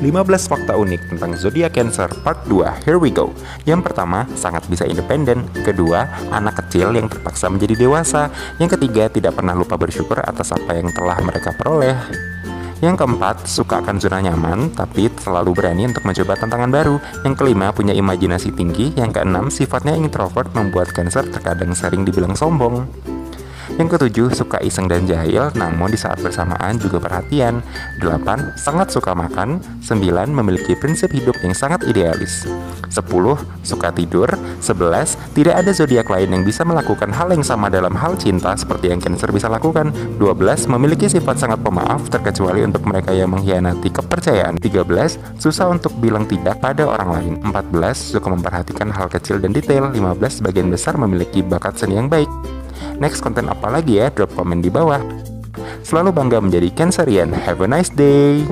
15 fakta unik tentang zodiak Cancer part 2. Here we go. Yang pertama, sangat bisa independen. Kedua, anak kecil yang terpaksa menjadi dewasa. Yang ketiga, tidak pernah lupa bersyukur atas apa yang telah mereka peroleh. Yang keempat, suka akan zona nyaman, tapi selalu berani untuk mencoba tantangan baru. Yang kelima, punya imajinasi tinggi. Yang keenam, sifatnya introvert membuat Cancer terkadang sering dibilang sombong. Yang ketujuh, suka iseng dan jahil, namun di saat bersamaan juga perhatian. Delapan, sangat suka makan. Sembilan, memiliki prinsip hidup yang sangat idealis. Sepuluh, suka tidur. Sebelas, tidak ada zodiak lain yang bisa melakukan hal yang sama dalam hal cinta seperti yang Cancer bisa lakukan. Dua belas, memiliki sifat sangat pemaaf terkecuali untuk mereka yang mengkhianati kepercayaan. Tiga belas, susah untuk bilang tidak pada orang lain. Empat belas, suka memperhatikan hal kecil dan detail. Lima belas, sebagian besar memiliki bakat seni yang baik. Next konten apa lagi ya? Drop komen di bawah. Selalu bangga menjadi Cancerian. Have a nice day.